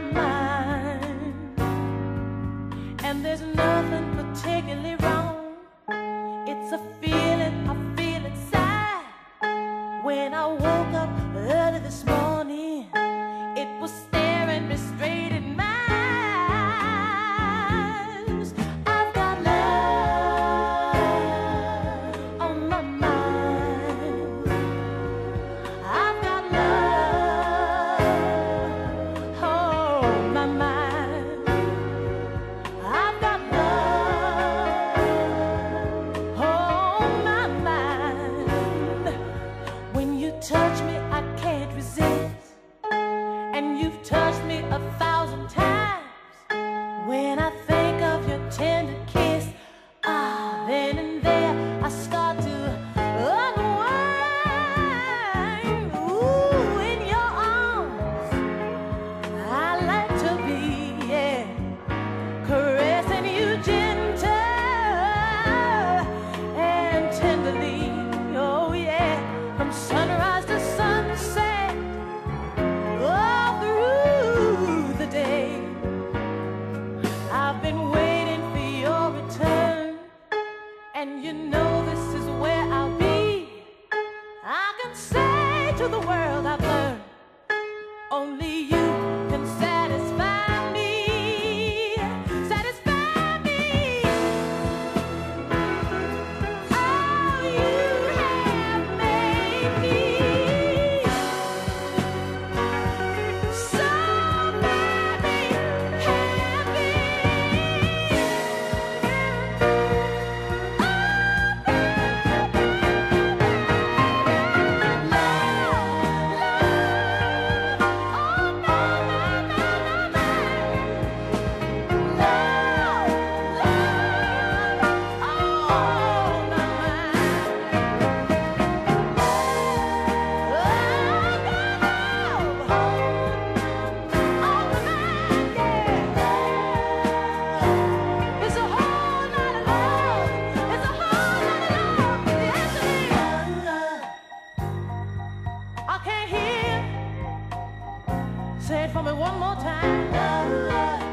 mind, and there's nothing particularly wrong. It's a feeling. and you know this is where I'll be. I can say to the world I've learned only you. I can't hear. Say it for me one more time. La, la.